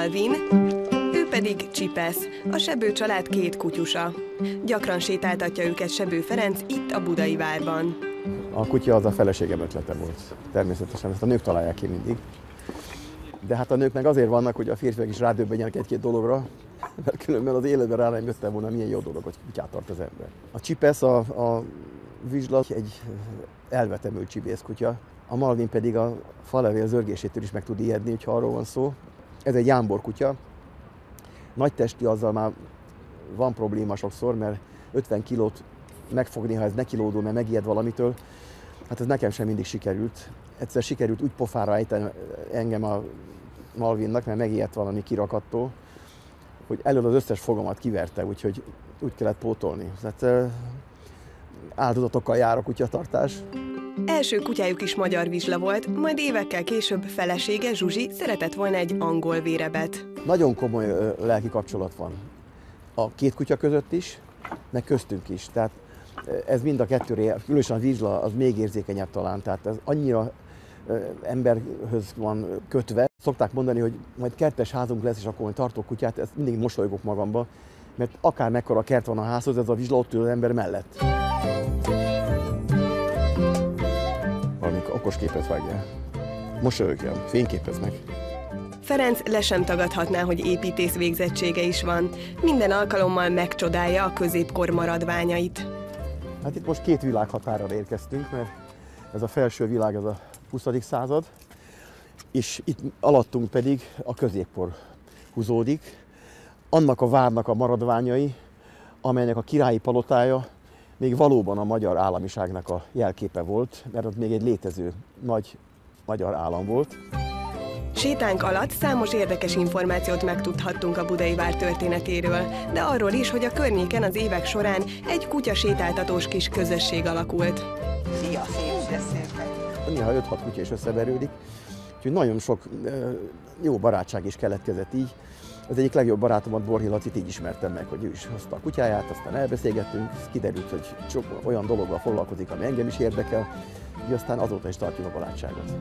Malvin, ő pedig Csipesz, a Sebő család két kutyusa. Gyakran sétáltatja őket Sebő Ferenc itt a Budai várban. A kutya az a feleségem ötlete volt. Természetesen ezt a nők találják ki mindig. De hát a nők meg azért vannak, hogy a férfiak is rádöbbenjenek egy-két dologra, mert különben az életben rá nem jöttem volna, milyen jó dolog, hogy kutyát tart az ember. A csipesz, a, a vizsla egy elvetemült csibész kutya, a Malvin pedig a falevél zörgésétől is meg tud ijedni, hogyha arról van szó. Ez egy jámbor kutya. Nagy testi azzal már van probléma sokszor, mert 50 kilót megfogni, ha ez nekilódul, mert megijed valamitől, hát ez nekem sem mindig sikerült. Egyszer sikerült úgy pofára ejteni engem a Malvinnak, mert megijedt valami kirakattól, hogy elől az összes fogamat kiverte, úgyhogy úgy kellett pótolni. Tehát áldozatokkal jár a kutyatartás. Első kutyájuk is magyar vizsla volt, majd évekkel később felesége Zsuzsi szeretett volna egy angol vérebet. Nagyon komoly lelki kapcsolat van a két kutya között is, meg köztünk is. Tehát ez mind a kettőre, különösen a vizsla, az még érzékenyebb talán. Tehát ez annyira emberhöz van kötve. Szokták mondani, hogy majd kertes házunk lesz, és akkor majd tartok kutyát, ezt mindig mosolygok magamba, mert akár mekkora kert van a házhoz, ez a vizsla ott ül az ember mellett. Okos képet vágja. Mosolyogjam, fényképeznek. Ferenc le sem tagadhatná, hogy építész végzettsége is van. Minden alkalommal megcsodálja a középkor maradványait. Hát itt most két világhatárra érkeztünk, mert ez a felső világ, ez a 20. század, és itt alattunk pedig a középkor húzódik. Annak a várnak a maradványai, amelynek a királyi palotája még valóban a magyar államiságnak a jelképe volt, mert ott még egy létező nagy magyar állam volt. Sétánk alatt számos érdekes információt megtudhattunk a Budai vár történetéről, de arról is, hogy a környéken az évek során egy kutya sétáltatós kis közösség alakult. Szia, szép beszéltek. Néha 5-6 kutya is összeverődik, úgyhogy nagyon sok jó barátság is keletkezett így. Az egyik legjobb barátomat, Borhi Lacit így ismertem meg, hogy ő is hozta a kutyáját, aztán elbeszélgettünk, kiderült, hogy sok olyan dologgal foglalkozik, ami engem is érdekel, így aztán azóta is tartjuk a barátságot.